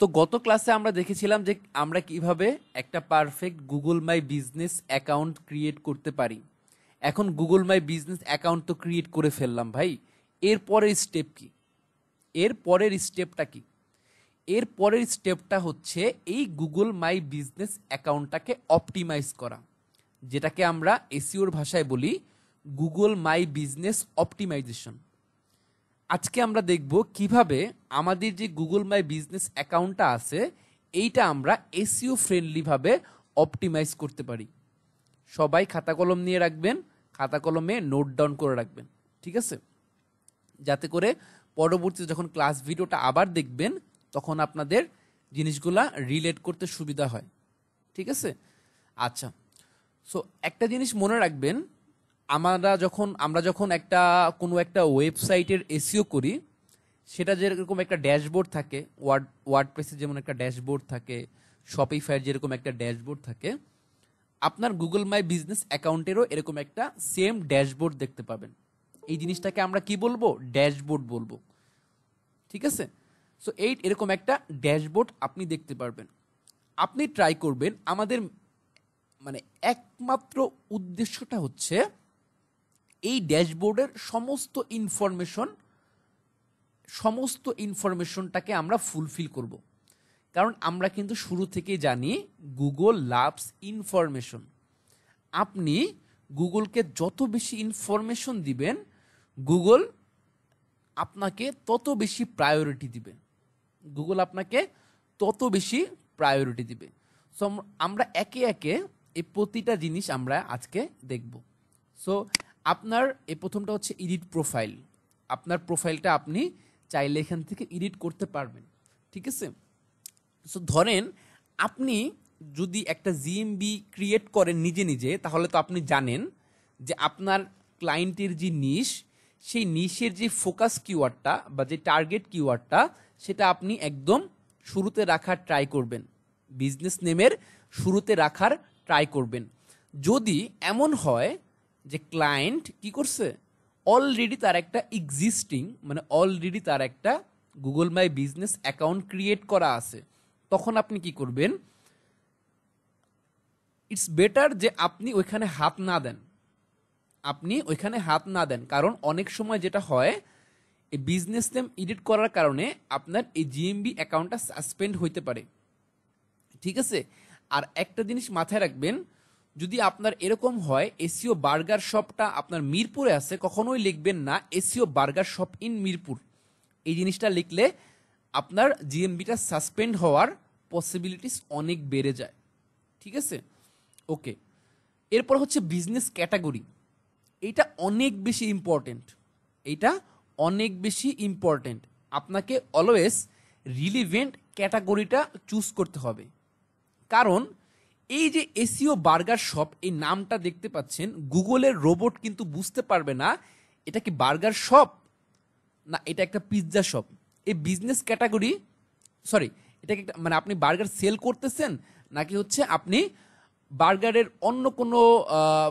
তো গত ক্লাসে আমরা দেখেছিলাম যে আমরা কীভাবে একটা perfect Google my business account create করতে পারি। এখন গুগল মাই বিজনেস অ্যাকাউন্ট তো ক্রিয়েট করে ফেললাম ভাই। এর পরের স্টেপ কি? এর পরের স্টেপটা কি? এর পরের স্টেপটা হচ্ছে এই গুগল মাই বিজনেস অ্যাকাউন্টটাকে অপটিমাইজ করা। যেটাকে আমরা এসিওর ভাষায় বলি গুগল মাই বিজনেস অপটিমাইজেশন আজকে আমরা দেখব কীভাবে আমাদের যে গুগল মাই বিজনেস অ্যাকাউন্টটা আছে, এইটা আমরা এসিও ফ্রেন্ডলিভাবে অপটিমাইজ করতে পারি। সবাই খাতা কলম নিয়ে রাখবেন, খাতা কলমে নোট ডাউন করে রাখবেন, ঠিক আছে? যাতে করে পরবর্তীতে যখন ক্লাস ভিডিওটা আবার দেখবেন, তখন আপনাদের জিনিসগুলা রিলেট করতে সুবিধা হয়, ঠিক আছে? আচ্ছা সো একটা জিনিস মনে রাখবেন আমরা যখন আমরা যখন একটা, কোনো একটা ওয়েবসাইটের এসিও করি, সেটা যেরকম একটা ড্যাশবোর্ড থাকে, ওয়ার্ড ওয়ার্ড প্রেসে যেমন একটা ড্যাশবোর্ড থাকে শপিফাইয়ের যেরকম একটা ড্যাশবোর্ড থাকে, আপনার গুগল মাই বিজনেস অ্যাকাউন্টেরও এরকম একটা সেম ড্যাশবোর্ড দেখতে পাবেন। এই জিনিসটাকে আমরা কি বলব? ড্যাশবোর্ড বলব। ঠিক আছে? সো এই এরকম একটা ড্যাশবোর্ড আপনি দেখতে পারবেন। আপনি ট্রাই করবেন, আমাদের মানে একমাত্র উদ্দেশ্যটা হচ্ছে এই ড্যাশবোর্ডের সমস্ত ইনফরমেশন, সমস্ত ইনফরমেশনটাকে আমরা ফুলফিল করব। কারণ আমরা কিন্তু শুরু থেকে জানি গুগল লাভস ইনফরমেশন আপনি গুগলকে যত বেশি ইনফরমেশন দিবেন গুগল আপনাকে তত বেশি প্রায়োরিটি দিবে। গুগল আপনাকে তত বেশি প্রায়োরিটি দিবে। সো আমরা একে একে এই প্রতিটা জিনিস আমরা আজকে দেখব। সো আপনার, এই প্রথমটা হচ্ছে এডিট প্রোফাইল আপনার প্রোফাইলটা আপনি চাইলে এখান থেকে এডিট করতে পারবেন। ঠিক আছে? সো ধরেন আপনি যদি একটা জিএমবি ক্রিয়েট করেন নিজে নিজে, তাহলে তো আপনি জানেন যে আপনার ক্লায়েন্টের যে নিশ সেই নিশের যে ফোকাস কিওয়ার্ডটা বা যে টার্গেট কিওয়ার্ডটা সেটা আপনি একদম শুরুতে রাখার ট্রাই করবেন। বিজনেস নেমের শুরুতে রাখার ট্রাই করবেন। যদি এমন হয় যে ক্লায়েন্ট কি করছে? অলরেডি তার একটা এক্সিস্টিং মানে অলরেডি তার একটা Google my business account create করা আছে। তখন আপনি কি করবেন? ইটস বেটার যে আপনি ওইখানে হাত না দেন। আপনি ওইখানে হাত না দেন। কারণ অনেক সময় যেটা হয়, এই বিজনেস নেম এডিট করার কারণে আপনার এই জিএমবি অ্যাকাউন্টটা সাসপেন্ড হইতে পারে। ঠিক আছে? আর একটা জিনিস মাথায় রাখবেন যদি আপনার এরকম হয়, এসিও বার্গার শপটা আপনার মিরপুরে আছে, কখনোই লিখবেন না, ACO burger shop in Mirpur. এই জিনিসটা লিখলে আপনার জিএমবিটা সাসপেন্ড হওয়ার পসিবিলিটিস অনেক বেড়ে যায়। ঠিক আছে? ওকে এরপর হচ্ছে বিজনেস ক্যাটাগরি এইটা অনেক বেশি ইম্পর্টেন্ট এইটা অনেক বেশি ইম্পর্টেন্ট আপনাকে অলওয়েজ রিলিভেন্ট ক্যাটাগরিটা চুজ করতে হবে। কারণ এই যে এসিও বার্গার শপ, এই নামটা দেখতে পাচ্ছেন, গুগলের রোবট কিন্তু বুঝতে পারবে না, এটা কি বার্গার শপ? না, এটা একটা পিৎজা শপ। এই বিজনেস ক্যাটাগরি, সরি, এটাকে মানে আপনি বার্গার সেল করতেছেন, নাকি হচ্ছে আপনি বার্গারের অন্য কোনো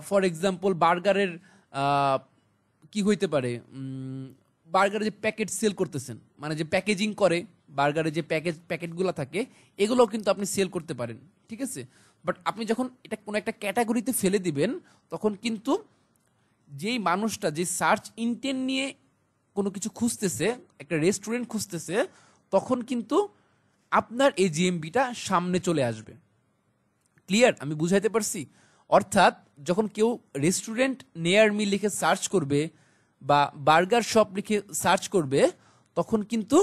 ফর এক্সাম্পল বার্গারের কি হইতে পারে বার্গারের যে প্যাকেট সেল করতেছেন মানে যে প্যাকেজিং করে বার্গারের যে প্যাকেজ, প্যাকেটগুলো থাকে, এগুলোও কিন্তু আপনি সেল করতে পারেন, ঠিক আছে? বাট আপনি যখন এটা কোনো একটা ক্যাটাগরিতে ফেলে দিবেন, তখন কিন্তু যেই মানুষটা, যে সার্চ ইন্টেন্ট নিয়ে কোনো কিছু খুঁজতেছে, একটা রেস্টুরেন্ট খুঁজতেছে, তখন কিন্তু আপনার এই জিএমবিটা সামনে চলে আসবে। ক্লিয়ার আমি বুঝাইতে পারছি? অর্থাৎ যখন কেউ রেস্টুরেন্ট নেয়ার মি লিখে সার্চ করবে বা বার্গার শপ লিখে সার্চ করবে, তখন কিন্তু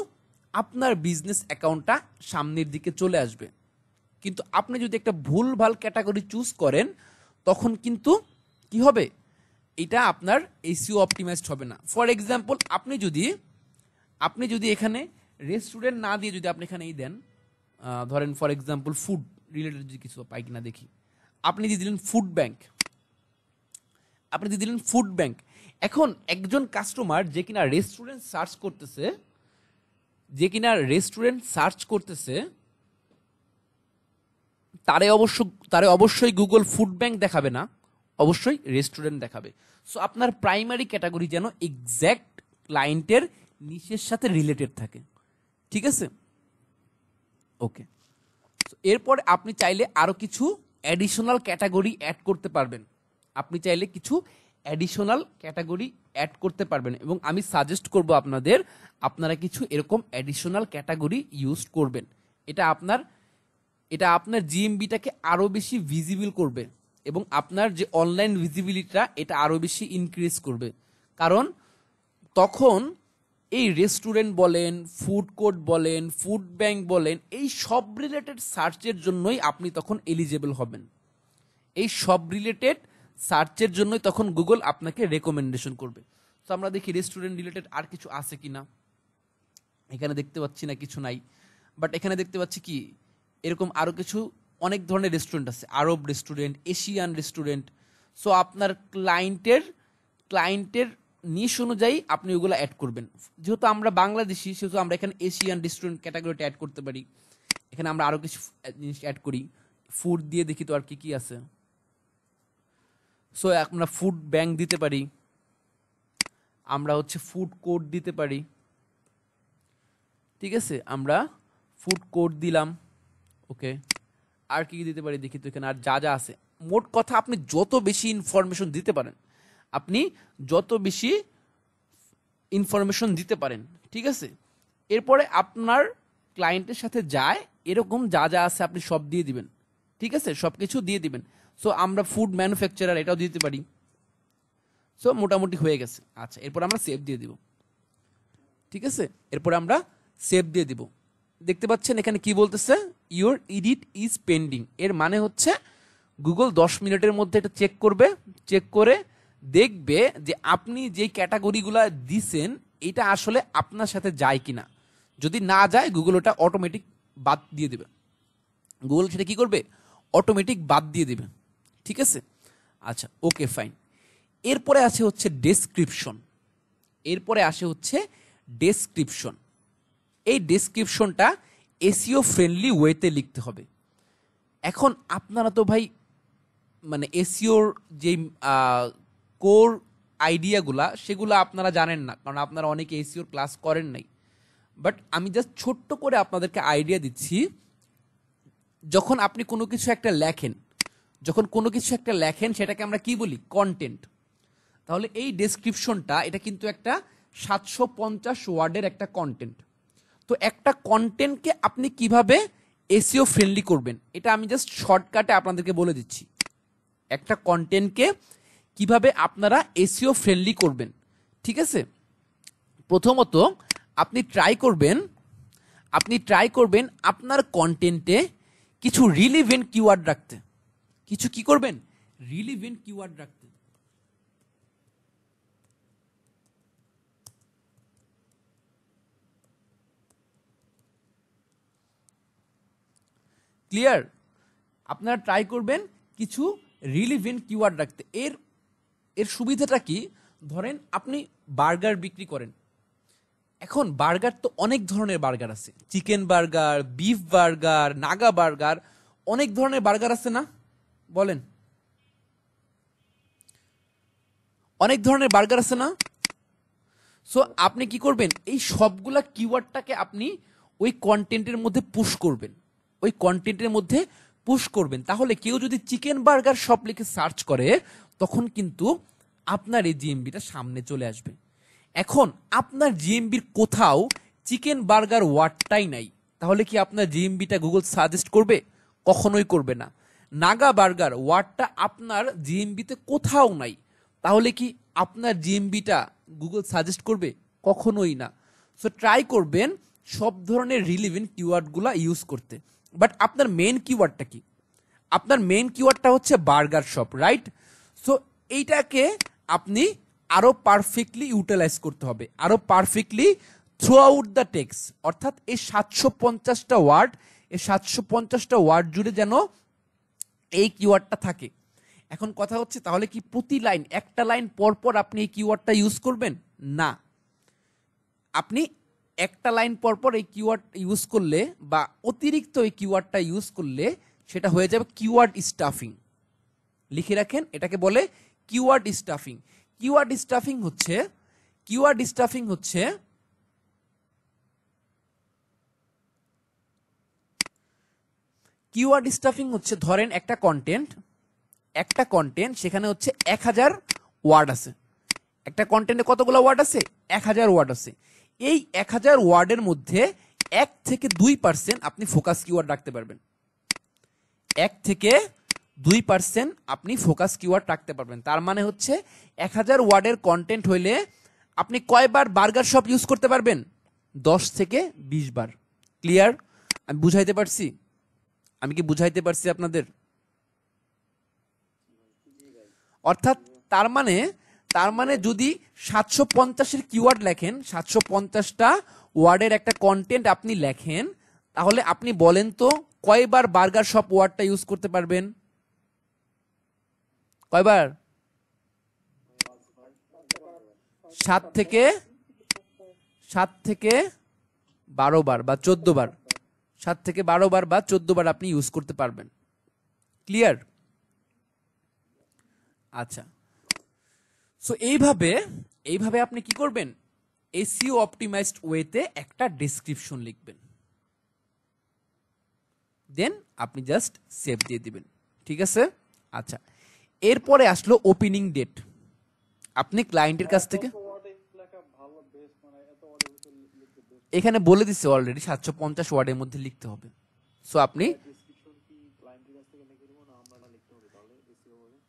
আপনার বিজনেস অ্যাকাউন্টটা সামনের দিকে চলে আসবে। কিন্তু আপনি যদি একটা ভুল, ভালো ক্যাটাগরি চুজ করেন, তখন কিন্তু কি হবে? এটা আপনার এসিও অপটিমাইজড হবে না। ফর এক্সাম্পল আপনি যদি আপনি যদি এখানে রেস্টুরেন্ট না দিয়ে যদি আপনি এখানে এই দেন ধরেন ফর এক্সাম্পল ফুড রিলেটেড যদি কিছু পাই কিনা দেখি। আপনি দিয়ে দিলেন ফুড ব্যাংক আপনি দিয়ে দিলেন ফুড ব্যাংক এখন একজন কাস্টমার যে কিনা রেস্টুরেন্ট সার্চ করতেছে, যে কিনা রেস্টুরেন্ট সার্চ করতেছে তারে অবশ্য, তারে অবশ্যই গুগল ফুড ব্যাংক দেখাবে না, অবশ্যই রেস্টুরেন্ট দেখাবে। সো আপনার প্রাইমারি ক্যাটাগরি যেন এক্স্যাক্ট ক্লায়েন্টের নিচের সাথে রিলেটেড থাকে। ঠিক আছে? ওকে এরপরে আপনি চাইলে আরও কিছু অ্যাডিশনাল ক্যাটাগরি অ্যাড করতে পারবেন। আপনি চাইলে কিছু অ্যাডিশনাল ক্যাটাগরি অ্যাড করতে পারবেন এবং আমি সাজেস্ট করব আপনাদের আপনারা কিছু এরকম অ্যাডিশনাল ক্যাটাগরি ইউজ করবেন। এটা আপনার এটা আপনার জিএমবিটাকে আরও বেশি ভিজিবল করবে এবং আপনার যে অনলাইন ভিজিবিলিটিটা এটা আরও বেশি ইনক্রিজ করবে। কারণ তখন এই রেস্টুরেন্ট বলেন ফুড কোর্ট বলেন ফুড ব্যাংক বলেন, এই সব রিলেটেড সার্চের জন্যই আপনি তখন এলিজেবল হবেন। এই সব রিলেটেড সার্চের জন্যই তখন গুগল আপনাকে রেকমেন্ডেশন করবে। তো আমরা দেখি রেস্টুরেন্ট রিলেটেড আর কিছু আছে কি না এখানে দেখতে পাচ্ছি না, কিছু নাই। বাট এখানে দেখতে পাচ্ছি কি? এরকম আরও কিছু অনেক ধরনের রেস্টুরেন্ট আছে। Arab restaurant Asian restaurant so আপনার ক্লায়েন্টের ক্লায়েন্টের নিশ অনুযায়ী আপনি ওগুলো অ্যাড করবেন। যেহেতু আমরা বাংলাদেশি, সেহেতু আমরা এখানে এশিয়ান রেস্টুরেন্ট ক্যাটাগরিটা অ্যাড করতে পারি। এখানে আমরা আরও কিছু জিনিস অ্যাড করি। ফুড দিয়ে দেখি তো আর কি কি আছে। সো আমরা ফুড ব্যাংক দিতে পারি। আমরা হচ্ছে ফুড কোর্ট দিতে পারি। ঠিক আছে? আমরা ফুড কোর্ট দিলাম। ওকে আর কি দিতে পারি দেখি তো এখানে আর যা যা আছে। মোট কথা আপনি যত বেশি ইনফরমেশন দিতে পারেন, আপনি যত বেশি ইনফরমেশন দিতে পারেন, ঠিক আছে? এরপরে আপনার ক্লায়েন্টের সাথে যায়, এরকম যা যা আছে আপনি সব দিয়ে দিবেন, ঠিক আছে? সব কিছু দিয়ে দিবেন। সো আমরা ফুড ম্যানুফ্যাকচারার এটাও দিতে পারি। সো মোটামুটি হয়ে গেছে। আচ্ছা এরপর আমরা সেভ দিয়ে দিব। ঠিক আছে? এরপর আমরা সেভ দিয়ে দিব। দেখতে পাচ্ছেন এখানে কি বলতেছে? ইওর ইডিট ইজ পেন্ডিং এর মানে হচ্ছে গুগল দশ মিনিটের মধ্যে এটা চেক করবে চেক করে দেখবে যে আপনি যেই ক্যাটাগরিগুলো দিছেন, এটা আসলে আপনার সাথে যায় কি না যদি না যায় গুগল ওটা অটোমেটিক বাদ দিয়ে দেবে। গুগল সেটা কি করবে? অটোমেটিক বাদ দিয়ে দেবে। ঠিক আছে? আচ্ছা ওকে ফাইন এরপরে আছে হচ্ছে ডেসক্রিপশন এরপরে আসে হচ্ছে ডেসক্রিপশন এই ডেসক্রিপশনটা এসিও ফ্রেন্ডলি ওয়েতে লিখতে হবে। এখন আপনারা তো ভাই মানে এসিওর যে কোর আইডিয়াগুলা সেগুলো আপনারা জানেন না, কারণ আপনারা অনেকে এসিওর ক্লাস করেন নাই। বাট আমি জাস্ট ছোট্ট করে আপনাদেরকে আইডিয়া দিচ্ছি, যখন আপনি কোনো কিছু একটা লেখেন, যখন কোনো কিছু একটা লেখেন, সেটাকে আমরা কি বলি? কন্টেন্ট তাহলে এই ডেসক্রিপশনটা এটা কিন্তু একটা সাতশো পঞ্চাশ ওয়ার্ডের একটা কন্টেন্ট তো একটা কন্টেন্টকে আপনি কীভাবে এসিও ফ্রেন্ডলি করবেন, এটা আমি জাস্ট শর্টকাটে আপনাদেরকে বলে দিচ্ছি। একটা কন্টেন্টকে কীভাবে আপনারা এসিও ফ্রেন্ডলি করবেন, ঠিক আছে? প্রথমত, আপনি ট্রাই করবেন, আপনি ট্রাই করবেন আপনার কন্টেন্টে কিছু রিলিভেন্ট কিওয়ার্ড রাখতে। কিছু কি করবেন? রিলিভেন্ট কিওয়ার্ড রাখতে। ক্লিয়ার আপনারা ট্রাই করবেন কিছু রিলিভেন্ট কিওয়ার্ড রাখতে। এর এর সুবিধাটা কি? ধরেন আপনি বার্গার বিক্রি করেন। এখন বার্গার তো অনেক ধরনের বার্গার আছে। Chicken burger beef burger Naga burger অনেক ধরনের বার্গার আছে না? বলেন। অনেক ধরনের বার্গার আছে না? সো আপনি কি করবেন? এই সবগুলা কিওয়ার্ডটাকে আপনি ওই কন্টেন্টের মধ্যে পুশ করবেন। ওই কন্টেন্টের মধ্যে পুশ করবেন। তাহলে কেউ যদি চিকেন বার্গার শপ লিখে সার্চ করে, তখন কিন্তু আপনার এই জিএমবিটা সামনে চলে আসবে। এখন আপনার জিএমবির কোথাও চিকেন বার্গার ওয়ার্ডটাই নাই। তাহলে কি আপনার জিএমবিটা গুগল সাজেস্ট করবে? কখনোই করবে না। নাগা বার্গার ওয়ার্ডটা আপনার জিএমবিতে কোথাও নাই। তাহলে কি আপনার জিএমবিটা গুগল সাজেস্ট করবে? কখনোই না। সো ট্রাই করবেন সব ধরনের রিলিভেন্ট কিওয়ার্ডগুলো ইউজ করতে। বাট আপনার মেন কিওয়ার্ডটা কি? আপনার মেন কিওয়ার্ডটা হচ্ছে বার্গার শপ রাইট সো এইটাকে আপনি আরও পারফেক্টলি ইউটিলাইজ করতে হবে। আরও perfectly throughout the text অর্থাৎ এই সাতশো পঞ্চাশটা ওয়ার্ড এই সাতশো পঞ্চাশটা ওয়ার্ড জুড়ে যেন এই কিওয়ার্ডটা থাকে। এখন কথা হচ্ছে, তাহলে কি প্রতি লাইন একটা লাইন পর পর আপনি এই কিওয়ার্ডটা ইউজ করবেন? না। আপনি একটা লাইন পর পর এই কিওয়ার্ড ইউজ করলে বা অতিরিক্ত এই কিওয়ার্ডটা ইউজ করলে সেটা হয়ে যাবে কিওয়ার্ড স্টাফিং লিখে রাখেন, এটাকে বলে কিওয়ার্ড স্টাফিং কিওয়ার্ড স্টাফিং হচ্ছে কিওয়ার্ড স্টাফিং হচ্ছে কিওয়ার্ড স্টাফিং হচ্ছে ধরেন একটা কন্টেন্ট একটা কন্টেন্ট সেখানে হচ্ছে এক হাজার ওয়ার্ড আছে। একটা কন্টেন্টে কতগুলো ওয়ার্ড আছে? এক হাজার ওয়ার্ড আছে। এই এক হাজার ওয়ার্ডের মধ্যে এক থেকে দুই পার্সেন্ট আপনি ফোকাস কিওয়ার্ড রাখতে পারবেন। এক থেকে দুই পার্সেন্ট আপনি ফোকাস কিওয়ার্ড রাখতে পারবেন। তার মানে হচ্ছে এক হাজার ওয়ার্ডের কন্টেন্ট হইলে আপনি কয়বার বার্গার শপ ইউজ করতে পারবেন? দশ থেকে বিশ বার। ক্লিয়ার আমি বুঝাইতে পারছি? আমি কি বুঝাইতে পারছি আপনাদের? অর্থাৎ তার মানে তার মানে যদি সাতশো পঞ্চাশের কিওয়ার্ড লেখেন, সাতশো পঞ্চাশটা ওয়ার্ডের একটা কন্টেন্ট আপনি লেখেন, তাহলে আপনি বলেন তো কয়বার বার্গার শপ ওয়ার্ডটা ইউজ করতে পারবেন? কয়বার? সাত থেকে সাত থেকে বারো বার বা চোদ্দ বার সাত থেকে বারো বার বা চোদ্দ বার আপনি ইউজ করতে পারবেন। ক্লিয়ার আচ্ছা। সো এইভাবে এইভাবে আপনি কি করবেন? এসিও অপটিমাইজড ওয়েতে একটা ডেসক্রিপশন লিখবেন। দেন আপনি জাস্ট সেভ দিয়ে দিবেন। ঠিক আছে? আচ্ছা। এরপরে আসলো ওপেনিং ডেট। আপনি ক্লায়েন্টের কাছ থেকে এখানে বলে দিচ্ছে অলরেডি সাতশো পঞ্চাশ ওয়ার্ডের মধ্যে লিখতে হবে। সো আপনি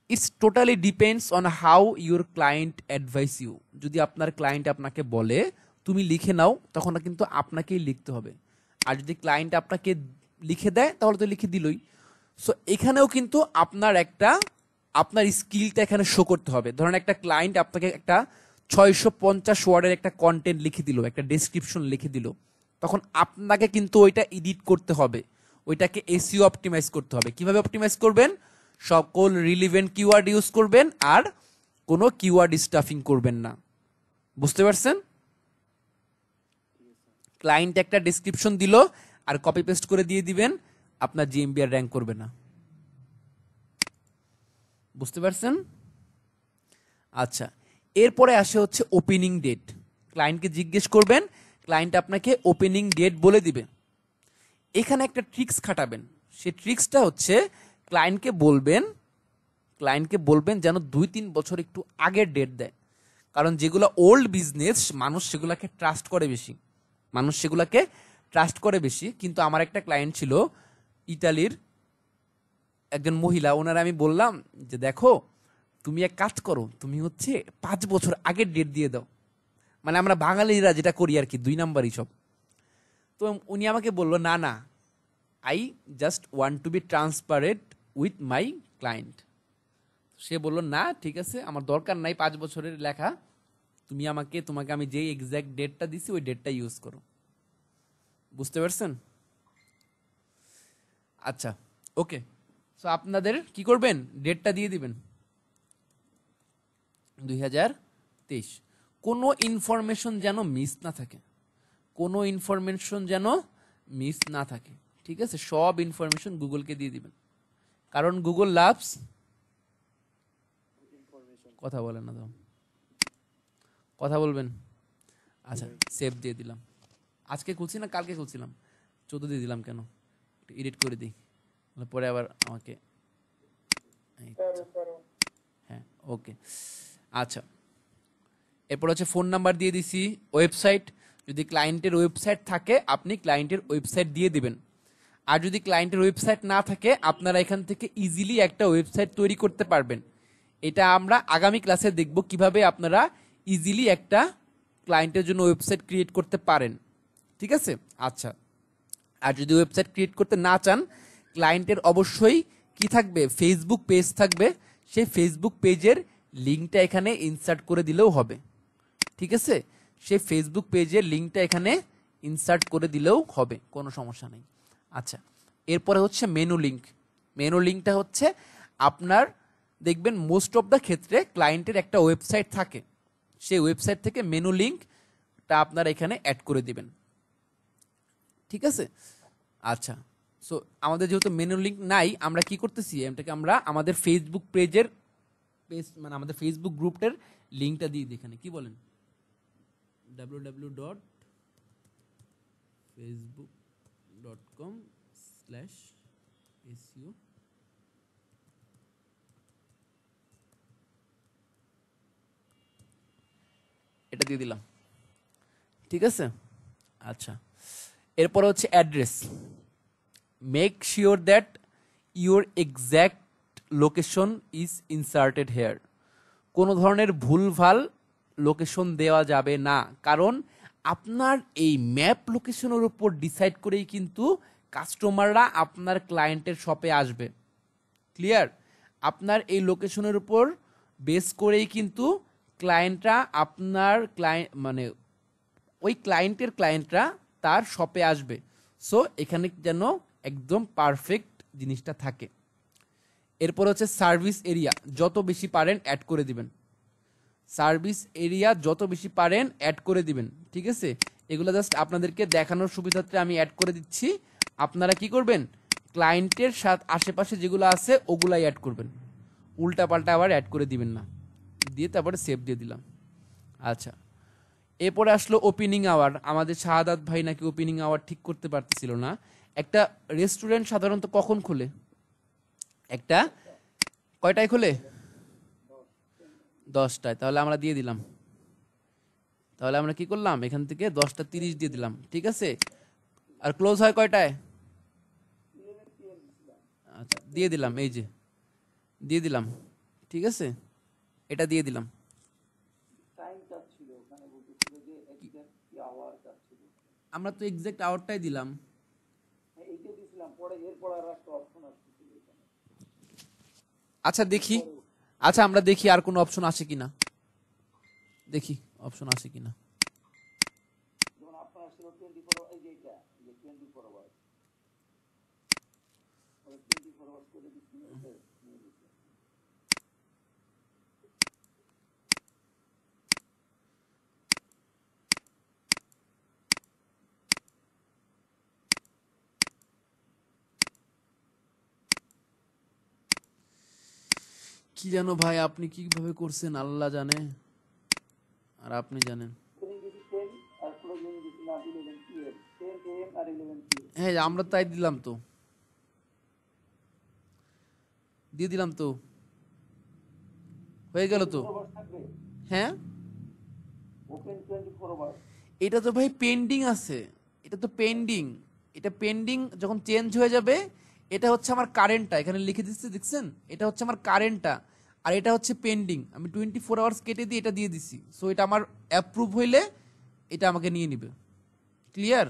it's totally depends on how your client advise you যদি আপনার ক্লায়েন্ট আপনাকে বলে, তুমি লিখে নাও, তখন কিন্তু আপনাকেই লিখতে হবে। আর যদি ক্লায়েন্ট আপনাকে লিখে দেয়, তাহলে তো লিখে দিলই। সো এখানেও কিন্তু আপনার একটা, আপনার স্কিলটা এখানে শো করতে হবে। ধরেন একটা ক্লায়েন্ট আপনাকে একটা ছয়শো পঞ্চাশ ওয়ার্ডের একটা কন্টেন্ট লিখে দিল, একটা ডেসক্রিপশন লিখে দিল। তখন আপনাকে কিন্তু ওইটা এডিট করতে হবে। ওইটাকে এসিও অপটিমাইজ করতে হবে। কীভাবে অপটিমাইজ করবেন? সকল রিলিভেন্ট কিওয়ার্ড ইউজ করবেন আর কোনো কিওয়ার্ড স্টাফিং করবেন না। বুঝতে পারছেন? ক্লায়েন্ট একটা ডেসক্রিপশন দিল আর কপি পেস্ট করে দিয়ে দিবেন, আপনার জিএমবিআর র্যাঙ্ক করবে না। বুঝতে পারছেন? আচ্ছা এরপরে আসে হচ্ছে ওপেনিং ডেট ক্লায়েন্টকে জিজ্ঞেস করবেন ক্লায়েন্ট আপনাকে ওপেনিং ডেট বলে দিবে। এখানে একটা ট্রিক্স খাটাবেন। সেই ট্রিক্সটা হচ্ছে ক্লায়েন্টকে বলবেন ক্লায়েন্টকে বলবেন যেন দুই তিন বছর একটু আগের ডেট দেয়। কারণ যেগুলো ওল্ড বিজনেস মানুষ সেগুলোকে ট্রাস্ট করে বেশি। মানুষ সেগুলোকে ট্রাস্ট করে বেশি। কিন্তু আমার একটা ক্লায়েন্ট ছিল ইতালির একজন মহিলা, ওনারা আমি বললাম যে, দেখো, তুমি এক কাজ করো, তুমি হচ্ছে পাঁচ বছর আগের ডেট দিয়ে দাও। মানে আমরা বাঙালিরা যেটা করি আর কি, দুই নাম্বারই সব। তো উনি আমাকে বলল, না না I just want to be transparent with my client সে বলল, না, ঠিক আছে, আমার দরকার নাই পাঁচ বছরের লেখা। তুমি আমাকে, তোমাকে আমি যেই এক্স্যাক্ট ডেটটা দিছি, ওই ডেটটা ইউজ করো। বুঝতে পারছেন? আচ্ছা ওকে সো আপনাদের কি করবেন? ডেটটা দিয়ে দিবেন। দুই হাজার তেইশ। কোনো ইনফরমেশন যেন মিস না থাকে। কোনো ইনফরমেশন যেন মিস না থাকে। ঠিক আছে? সব ইনফরমেশন গুগলকে দিয়ে দিবেন। কারণ গুগল লাভস কথা বলেন না তো। কথা বলবেন। আচ্ছা সেভ দিয়ে দিলাম। আজকে খুলছি না কালকে খুলছিলাম? চোদ্দ দিয়ে দিলাম কেন? একটু এডিট করে দিই। পরে আবার আমাকে। হ্যাঁ ওকে আচ্ছা। এরপর হচ্ছে ফোন নাম্বার দিয়ে দিছি। ওয়েবসাইট যদি ক্লায়েন্টের ওয়েবসাইট থাকে, আপনি ক্লায়েন্টের ওয়েবসাইট দিয়ে দিবেন। আর যদি ক্লায়েন্টের ওয়েবসাইট না থাকে, আপনারা এখান থেকে ইজিলি একটা ওয়েবসাইট তৈরি করতে পারবেন। এটা আমরা আগামী ক্লাসে দেখব কীভাবে আপনারা ইজিলি একটা ক্লায়েন্টের জন্য ওয়েবসাইট ক্রিয়েট করতে পারেন। ঠিক আছে? আচ্ছা। আর যদি ওয়েবসাইট ক্রিয়েট করতে না চান ক্লায়েন্টের অবশ্যই কি থাকবে? ফেসবুক পেজ থাকবে। সেই ফেসবুক পেজের লিঙ্কটা এখানে ইনসার্ট করে দিলেও হবে। ঠিক আছে? সেই ফেসবুক পেজের লিঙ্কটা এখানে ইনসার্ট করে দিলেও হবে। কোনো সমস্যা নেই। আচ্ছা এরপরে হচ্ছে মেনু লিঙ্ক মেনু লিঙ্কটা হচ্ছে আপনার, দেখবেন মোস্ট অফ দ্য ক্ষেত্রে ক্লায়েন্টের একটা ওয়েবসাইট থাকে। সেই ওয়েবসাইট থেকে মেনু লিঙ্কটা আপনারা এখানে অ্যাড করে দিবেন। ঠিক আছে? আচ্ছা সো আমাদের যেহেতু মেনু লিঙ্ক নাই, আমরা কি করতেছি? এটাকে আমরা আমাদের ফেসবুক পেজের পেজ মানে আমাদের ফেসবুক গ্রুপটার লিঙ্কটা দিই এখানে। কি বলেন? W W dot Facebook dot com slash SEO এটা দিয়ে দিলাম। ঠিক আছে? আচ্ছা। এরপর হচ্ছে address. Make sure that your exact location is inserted here কোনো ধরনের ভুলভাল লোকেশন দেওয়া যাবে না। কারণ আপনার এই ম্যাপ লোকেশনের উপর ডিসাইড করেই কিন্তু কাস্টমাররা আপনার ক্লায়েন্টের শপে আসবে। ক্লিয়ার আপনার এই লোকেশনের উপর বেস করেই কিন্তু ক্লায়েন্টরা আপনার ক্লায়েন্ট মানে ওই ক্লায়েন্টের ক্লায়েন্টরা তার শপে আসবে। সো এখানে যেন একদম পারফেক্ট জিনিসটা থাকে। এরপর হচ্ছে সার্ভিস এরিয়া যত বেশি পারেন অ্যাড করে দিবেন। সার্ভিস এরিয়া যত বেশি পারেন অ্যাড করে দিবেন, ঠিক আছে? এগুলো জাস্ট আপনাদেরকে দেখানোর সুবিধার্থে আমি অ্যাড করে দিচ্ছি। আপনারা কি করবেন? ক্লায়েন্টের সাথে আশেপাশে যেগুলো আছে, ওগুলাই অ্যাড করবেন। উল্টা পাল্টা আবার অ্যাড করে দিবেন না। দিয়ে তারপরে সেভ দিয়ে দিলাম। আচ্ছা। এরপরে আসলো ওপেনিং আওয়ার আমাদের শাহাদাত ভাই নাকি ওপেনিং আওয়ার ঠিক করতে পারতেছিল না। একটা রেস্টুরেন্ট সাধারণত কখন খোলে? একটা কয়টায় খোলে? দশটায়। তাহলে আমরা দিয়ে দিলাম। তাহলে আমরা কি করলাম? এখান থেকে দশটা তিরিশ দিয়ে দিলাম। ঠিক আছে? আর ক্লোজ হয় কয়টায়? আচ্ছা দিয়ে দিলাম এই যে। দিয়ে দিলাম। ঠিক আছে? এটা দিয়ে দিলাম। আমরা তো এক্সাক্ট আওয়ারটাই দিলাম। আচ্ছা দেখি। আচ্ছা আমরা দেখি আর কোনো অপশন আছে কিনা। দেখি অপশন আছে কিনা। কি জানো ভাই, আপনি কীভাবে করছেন আল্লাহ জানে। আর আপনি জানেন। হ্যাঁ আমরা তাই দিলাম তো। দিয়ে দিলাম তো। হয়ে গেল তো। হ্যাঁ? এটা তো ভাই পেন্ডিং আছে। এটা তো পেন্ডিং এটা পেন্ডিং যখন চেঞ্জ হয়ে যাবে, এটা হচ্ছে আমার কারেন্টটা এখানে লিখে দিচ্ছি, দেখছেন? এটা হচ্ছে আমার কারেন্টটা আর এটা হচ্ছে পেন্ডিং আমি টোয়েন্টি ফোর আওয়ার্স কেটে দিয়ে এটা দিয়ে দিছি। সো এটা আমার অ্যাপ্রুভ হইলে এটা আমাকে নিয়ে নিবে। ক্লিয়ার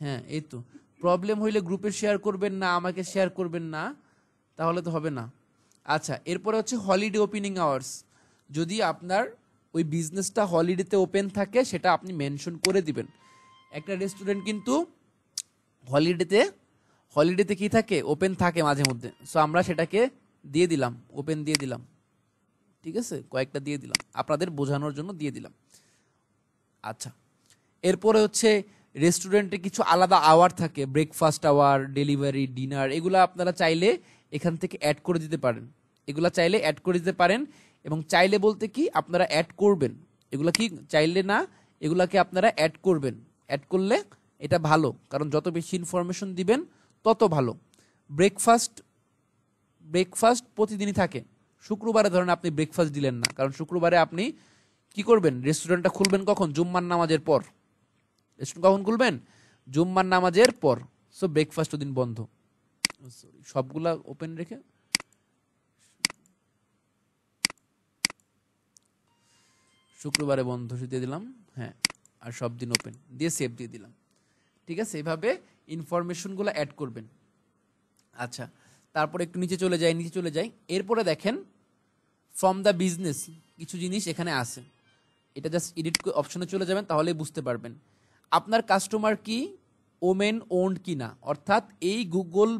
হ্যাঁ এই তো। প্রবলেম হইলে গ্রুপে শেয়ার করবেন না, আমাকে শেয়ার করবেন না, তাহলে তো হবে না। আচ্ছা এরপরে হচ্ছে হলিডে ওপেনিং আওয়ার্স যদি আপনার ওই বিজনেসটা হলিডেতে ওপেন থাকে, সেটা আপনি মেনশন করে দিবেন। একটা রেস্টুরেন্ট কিন্তু হলিডেতে হলিডেতে কি থাকে? ওপেন থাকে মাঝে মধ্যে। সো আমরা সেটাকে দিয়ে দিলাম। ওপেন দিয়ে দিলাম। ঠিক আছে? কয়েকটা দিয়ে দিলাম। আপনাদের বোঝানোর জন্য দিয়ে দিলাম। আচ্ছা। এরপরে হচ্ছে রেস্টুরেন্টে কিছু আলাদা আওয়ার থাকে। ব্রেকফাস্ট আওয়ার ডেলিভারি ডিনার এগুলো আপনারা চাইলে এখান থেকে অ্যাড করে দিতে পারেন। এগুলো চাইলে অ্যাড করে দিতে পারেন এবং চাইলে বলতে কি আপনারা অ্যাড করবেন। এগুলো কি চাইলে না, এগুলাকে আপনারা অ্যাড করবেন। অ্যাড করলে এটা ভালো। কারণ যত বেশি ইনফরমেশন দিবেন তত ভালো। ব্রেকফাস্ট ব্রেকফাস্ট প্রতিদিনই থাকে। শুক্রবারে ধরেন আপনি ব্রেকফাস্ট দিলেন না, কারণ শুক্রবারে আপনি কি করবেন? রেস্টুরেন্টটা খুলবেন কখন? জুম্মার নামাজের পর। রেস্টুরেন্ট কখন খুলবেন? জুম্মার নামাজের পর। সো ব্রেকফাস্ট দিন বন্ধ। সরি সবগুলা ওপেন রেখে। শুক্রবারে বন্ধ দিয়ে দিলাম। হ্যাঁ আর সব দিন ওপেন দিয়ে সেভ দিয়ে দিলাম। ঠিক আছে, এভাবে ইনফরমেশনগুলো অ্যাড করবেন। আচ্ছা তারপর একটু নিচে চলে যাই, নিচে চলে যাই। এরপরে দেখেন ফ্রম দ্য বিজনেস কিছু জিনিস এখানে আছে। এটা জাস্ট এডিট অপশনে চলে যাবেন, তাহলেই বুঝতে পারবেন। আপনার কাস্টমার কি? ওমেন ওন্ড কিনা? অর্থাৎ এই গুগল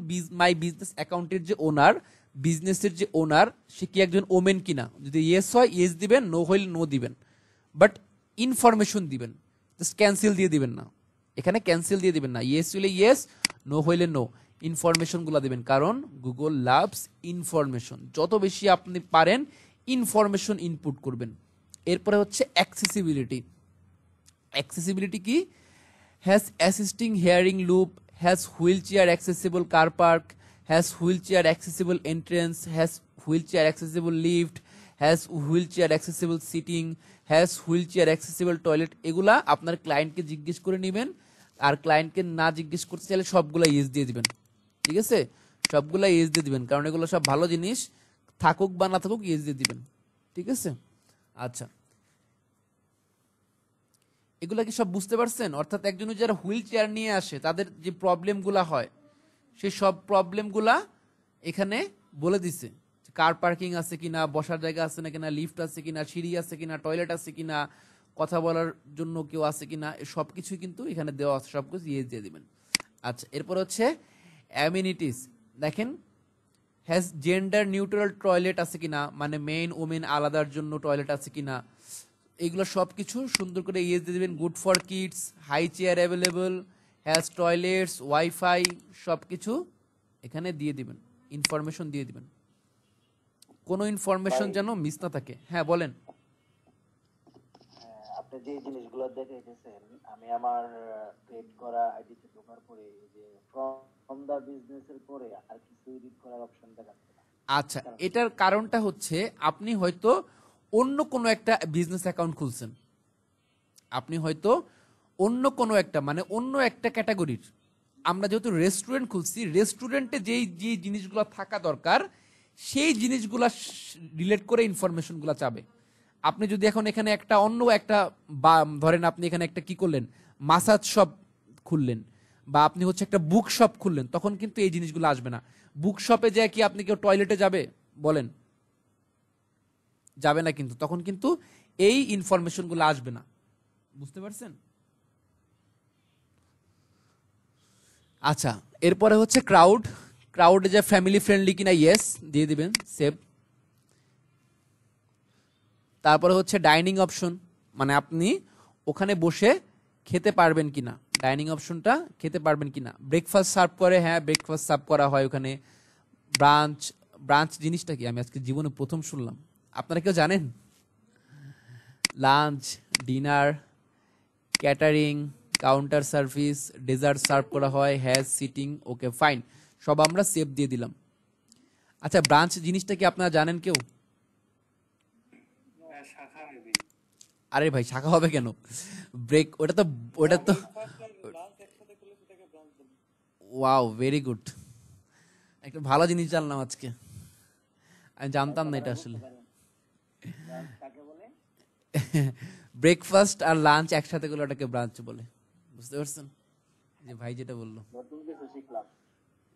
মাই বিজনেস অ্যাকাউন্টের যে ওনার, বিজনেসের যে ওনার, সে কি একজন ওমেন কিনা? যদি ইয়েস হয় ইয়েস দিবেন নো হইল নো দিবেন। বাট ইনফরমেশন দিবেন জাস্ট ক্যান্সেল দিয়ে দিবেন না। এখানে ক্যান্সেল দিয়ে দিবেন না। ইয়েস হইলে ইয়েস নো হইলে নো ইনফরমেশনগুলো দিবেন। কারণ গুগল লাভস ইনফরমেশন যত বেশি আপনি পারেন ইনফরমেশন ইনপুট করবেন। এরপরে হচ্ছে অ্যাক্সেসিবিলিটি অ্যাক্সেসিবিলিটি কি? Has assisting hearing loop has wheelchair accessible car park has wheelchair accessible entrance has wheelchair accessible lift has wheelchair accessible seating has wheelchair accessible toilet এগুলা আপনার ক্লায়েন্টকে জিজ্ঞেস করে নেবেন। আর ক্লায়েন্টকে না জিজ্ঞেস করতে চাইলে সবগুলা ইয়েস দিয়ে দিবেন। ঠিক আছে? সবগুলা ইয়েস দিয়ে দিবেন। কারণ এগুলো সব ভালো জিনিস। থাকুক বা না থাকুক ইয়েস দিয়ে দিবেন। ঠিক আছে? আচ্ছা। এগুলা কি সব বুঝতে পারছেন? অর্থাৎ একজন যারা হুইল চেয়ার নিয়ে আসে, তাদের যে প্রবলেমগুলা হয় সেই সব প্রবলেমগুলা এখানে বলে দিছে। কার পার্কিং আছে কিনা, বসার জায়গা আছে না কিনা লিফট আছে কিনা, সিঁড়ি আছে কিনা টয়লেট আছে কিনা কথা বলার জন্য কেউ আছে কিনা সব কিছুই কিন্তু এখানে দেওয়া আছে সব কিছু ইয়ে দিয়ে দেবেন। আচ্ছা এরপর হচ্ছে অ্যামিনিটিস দেখেন হ্যাজ জেন্ডার নিউট্রাল টয়লেট আছে কিনা মানে মেন ওমেন আলাদার জন্য টয়লেট আছে কিনা এগুলো সব কিছু সুন্দর করে ইয়ে দিয়ে দেবেন good for kids high chair available has toilets wifi সব কিছু এখানে দিয়ে দিবেন ইনফরমেশন দিয়ে দিবেন। কোনো ইনফরমেশন যেন মিস না থাকে। হ্যাঁ বলেন। আপনি যে জিনিসগুলো দেখাইতেছেন আমি আমার ক্রিয়েট করা আইডিতে ঢোকার পরে যে ফ্রম দা বিজনেস এর পরে আর কিছু এডিট করার অপশন দেখাচ্ছে আচ্ছা এটার কারণটা হচ্ছে আপনি হয়তো অন্য কোনো একটা বিজনেস অ্যাকাউন্ট খুলছেন। আপনি হয়তো অন্য কোনো একটা মানে অন্য একটা ক্যাটাগরির আমরা যেহেতু রেস্টুরেন্ট খুলছি রেস্টুরেন্টে যেই যে জিনিসগুলো থাকা দরকার সেই জিনিসগুলো রিলেট করে ইনফরমেশনগুলো চাবে। আপনি যদি এখন এখানে একটা অন্য একটা বা, ধরেন আপনি এখানে একটা কি করলেন? মাসাজ শপ খুললেন বা আপনি হচ্ছে একটা বুক শপ খুললেন, তখন কিন্তু এই জিনিসগুলো আসবে না। বুক শপে যায় কি আপনি কেউ টয়লেটে যাবে? বলেন। যাবে না কিন্তু, তখন কিন্তু এই ইনফরমেশনগুলো আসবে না। বুঝতে পারছেন? আচ্ছা এরপরে হচ্ছে ক্রাউড ক্রাউড যে ফ্যামিলি ফ্রেন্ডলি কিনা? ইয়েস দিয়ে দিবেন সেভ তারপরে হচ্ছে ডাইনিং অপশন মানে আপনি ওখানে বসে খেতে পারবেন কিনা, ডাইনিং অপশনটা খেতে পারবেন কিনা। ব্রেকফাস্ট সার্ভ করে হ্যাঁ ব্রেকফাস্ট সার্ভ করা হয় ওখানে। ব্রাঞ্চ ব্রাঞ্চ জিনিসটা কি? আমি আজকে জীবনে প্রথম শুনলাম। আপনারা কেউ জানেন? Lunch, dinner, catering, counter service, dessert serve করা হয় হ্যাজ সিটিং, ওকে, ফাইন। সব আমরা সেভ দিয়ে দিলাম। আচ্ছা ব্রাঞ্চ জিনিসটা কি আপনারা জানেন কেউ শাখা মেবি আরে ভাই, শাখা হবে কেন? ব্রেক ওটা তো ওটা তো ওয়াও ভেরি গুড একটা ভালো জিনিস জানলাম আজকে। আমি জানতাম না এটা আসলে। ব্রেকফাস্ট আর লাঞ্চ একসাথে করলে ওটাকে ব্রাঞ্চ বলে। বুঝতে পারছেন? যে ভাই যেটা বলল।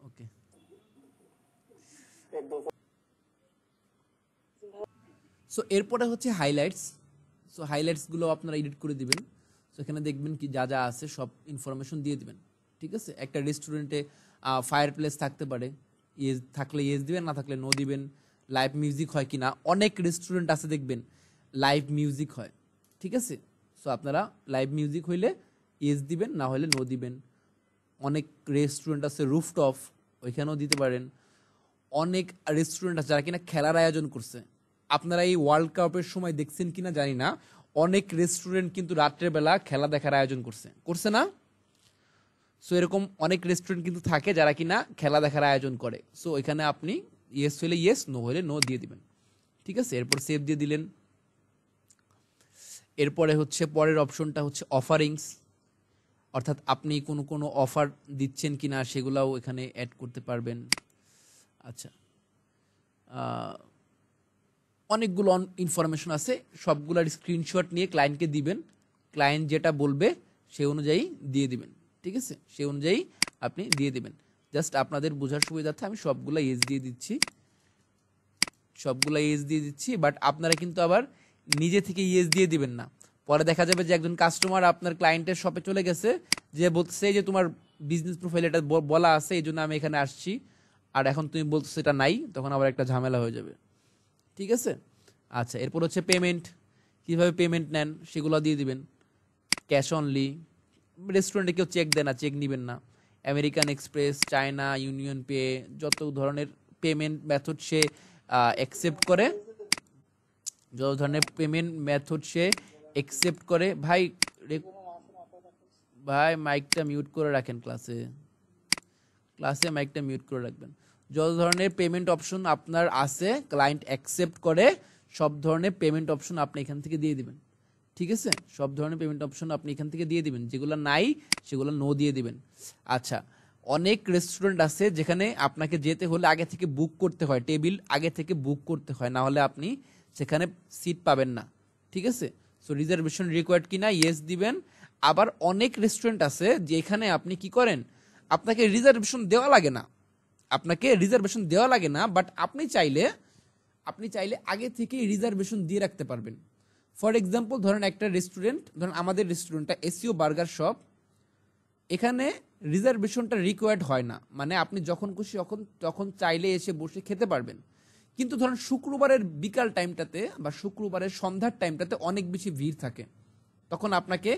ওকে সো এরপরে হচ্ছে হাইলাইটস সো হাইলাইটসগুলো আপনারা এডিট করে দিবেন। সো এখানে দেখবেন কি যা যা আছে, সব ইনফরমেশন দিয়ে দিবেন। ঠিক আছে? একটা রেস্টুরেন্টে ফায়ার প্লেস থাকতে পারে। ইয়েস থাকলে ইয়েস দিবেন, না থাকলে নো দিবেন। লাইভ মিউজিক হয় কি না অনেক রেস্টুরেন্ট আছে দেখবেন লাইভ মিউজিক হয়। ঠিক আছে? সো আপনারা লাইভ মিউজিক হইলে ইয়েস দিবেন, না হলে নো দিবেন। অনেক রেস্টুরেন্ট আছে রুফটপ ওইখানেও দিতে পারেন। অনেক রেস্টুরেন্ট আছে যারা কিনা খেলার আয়োজন করছে। আপনারা এই ওয়ার্ল্ড কাপের সময় দেখছেন কিনা জানি না। অনেক রেস্টুরেন্ট কিন্তু রাত্রের বেলা খেলা দেখার আয়োজন করছে। করছে না? সো এরকম অনেক রেস্টুরেন্ট কিন্তু থাকে যারা কিনা খেলা দেখার আয়োজন করে। সো এখানে আপনি ইয়েস হলে ইয়েস নো হলে নো দিয়ে দিবেন। ঠিক আছে? এরপর সেভ দিয়ে দিলেন। এরপরে হচ্ছে পরের অপশনটা হচ্ছে অফারিংস অর্থাৎ আপনি কোনো কোনো অফার দিচ্ছেন কিনা সেগুলাও এখানে অ্যাড করতে পারবেন। আচ্ছা। অনেকগুলো ইনফরমেশন আছে, সবগুলোর স্ক্রিনশট নিয়ে ক্লায়েন্টকে দিবেন। ক্লায়েন্ট যেটা বলবে, সে অনুযায়ী দিয়ে দিবেন। ঠিক আছে? সে অনুযায়ী আপনি দিয়ে দিবেন। জাস্ট আপনাদের বোঝার সুবিধার্থে আমি সবগুলো এজ দিয়ে দিচ্ছি। সবগুলো এজ দিয়ে দিচ্ছি বাট আপনারা কিন্তু আবার নিজে থেকে ইয়েস দিয়ে দিবেন না। পরে দেখা যাবে যে একজন কাস্টমার আপনার ক্লায়েন্টের শপে চলে গেছে, যে বলছে যে তোমার বিজনেস প্রোফাইল এটা বলা আছে এই জন্য আমি এখানে আসছি। আর এখন তুমি বলছো সেটা নাই, তখন আবার একটা ঝামেলা হয়ে যাবে। ঠিক আছে? আচ্ছা এরপর হচ্ছে পেমেন্ট কীভাবে পেমেন্ট নেন, সেগুলো দিয়ে দিবেন। ক্যাশ অনলি রেস্টুরেন্টে কেউ চেক দেয় না চেক নেবেন না। American Express China Union Pay যত ধরনের পেমেন্ট মেথড সে অ্যাকসেপ্ট করে, যত ধরনের পেমেন্ট মেথড সে অ্যাকসেপ্ট করে। ভাই ভাই মাইকটা মিউট করে রাখেন ক্লাসে ক্লাসে মাইকটা মিউট করে রাখবেন। যত ধরনের পেমেন্ট অপশন আপনার আছে ক্লায়েন্ট অ্যাকসেপ্ট করে, সব ধরনের পেমেন্ট অপশন আপনি এখান থেকে দিয়ে দিবেন। ঠিক আছে? সব ধরনের পেমেন্ট অপশন আপনি এখান থেকে দিয়ে দিবেন। যেগুলো নাই, সেগুলো নো দিয়ে দিবেন। আচ্ছা অনেক রেস্টুরেন্ট আছে যেখানে আপনাকে যেতে হলে আগে থেকে বুক করতে হয় টেবিল আগে থেকে বুক করতে হয়, না হলে আপনি সেখানে সিট পাবেন না। ঠিক আছে? সো রিজার্ভেশন রিকোয়ার্ড কি না ইয়েস দিবেন। আবার অনেক রেস্টুরেন্ট আছে যেখানে আপনি কি করেন, আপনাকে রিজার্ভেশন দেওয়া লাগে না। আপনাকে রিজার্ভেশন দেওয়া লাগে না বাট আপনি চাইলে আপনি চাইলে আগে থেকেই রিজার্ভেশন দিয়ে রাখতে পারবেন। ফর এক্সাম্পল ধরেন একটা রেস্টুরেন্ট ধরেন আমাদের রেস্টুরেন্টটা এসিও বার্গার শপ এখানে রিজার্ভেশনটা রিকোয়ার্ড হয় না। মানে আপনি যখন খুশি যখন তখন চাইলে এসে বসে খেতে পারবেন। কিন্তু ধরেন শুক্রবারের বিকাল টাইমটাতে বা শুক্রবারের সন্ধ্যার টাইমটাতে অনেক বেশি ভিড় থাকে। তখন আপনাকে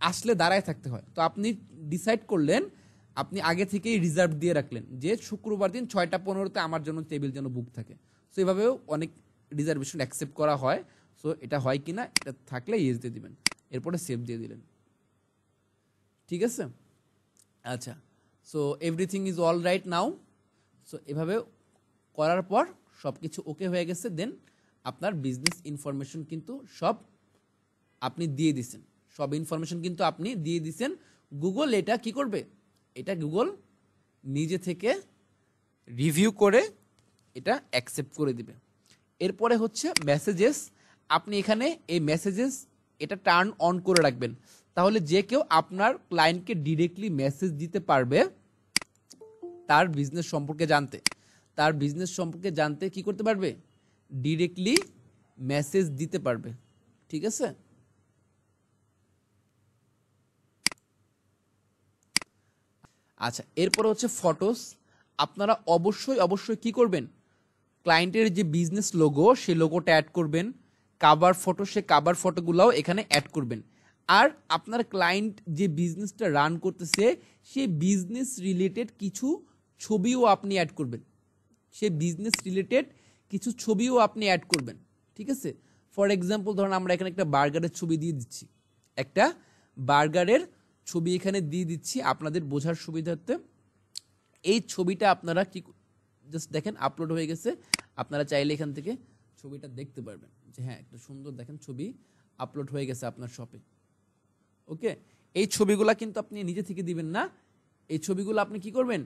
আসলে দাঁড়ায় থাকতে হয়। তো আপনি ডিসাইড করলেন আপনি আগে থেকেই রিজার্ভ দিয়ে রাখলেন যে শুক্রবার দিন ছয়টা পনেরোতে আমার জন্য টেবিল যেন বুক থাকে। সো এভাবেও অনেক রিজার্ভেশন অ্যাকসেপ্ট করা হয়। সো এটা হয় কিনা, এটা থাকলে ইয়েস দিয়ে দিবেন। এরপরে সেভ দিয়ে দিলেন। ঠিক আছে? আচ্ছা। So everything is all right now so এভাবে করার পর সব কিছু ওকে হয়ে গেছে। দেন আপনার বিজনেস ইনফরমেশন কিন্তু সব আপনি দিয়ে দিছেন। সব ইনফরমেশন কিন্তু আপনি দিয়ে দিছেন। গুগল এটা কি করবে? এটা গুগল নিজে থেকে রিভিউ করে এটা অ্যাকসেপ্ট করে দিবে। এরপরে হচ্ছে মেসেজেস আপনি এখানে এই মেসেজেস এটা টার্ন অন করে রাখবেন। তাহলে যে কেউ আপনার ক্লায়েন্টকে ডিরেক্টলি মেসেজ দিতে পারবে তার বিজনেস সম্পর্কে জানতে। তার বিজনেস সম্পর্কে জানতে কি করতে পারবে? ডিরেক্টলি মেসেজ দিতে পারবে। ঠিক আছে? আচ্ছা এরপরে হচ্ছে ফটোস আপনারা অবশ্যই অবশ্যই কি করবেন? ক্লায়েন্টের যে বিজনেস লোগো সেই লোগোটা অ্যাড করবেন। কাভার ফটো সে কাবার ফটোগুলোও এখানে অ্যাড করবেন। আর আপনার ক্লায়েন্ট যে বিজনেসটা রান করতেছে সেই বিজনেস রিলেটেড কিছু ছবিও আপনি অ্যাড করবেন। সে বিজনেস রিলেটেড কিছু ছবিও আপনি অ্যাড করবেন, ঠিক আছে? ফর এক্সাম্পল ধরুন আমরা এখানে একটা বার্গারের ছবি দিয়ে দিচ্ছি। একটা বার্গারের ছবি এখানে দিয়ে দিচ্ছি আপনাদের বোঝার সুবিধার্থে। এই ছবিটা আপনারা কি জাস্ট দেখেন আপলোড হয়ে গেছে। আপনারা চাইলে এখান থেকে ছবিটা দেখতে পারবেন। যে হ্যাঁ একটা সুন্দর দেখেন ছবি আপলোড হয়ে গেছে আপনার শপে ওকে এই ছবিগুলা কিন্তু আপনি নিজে থেকে দিবেন না। এই ছবিগুলো আপনি কি করবেন?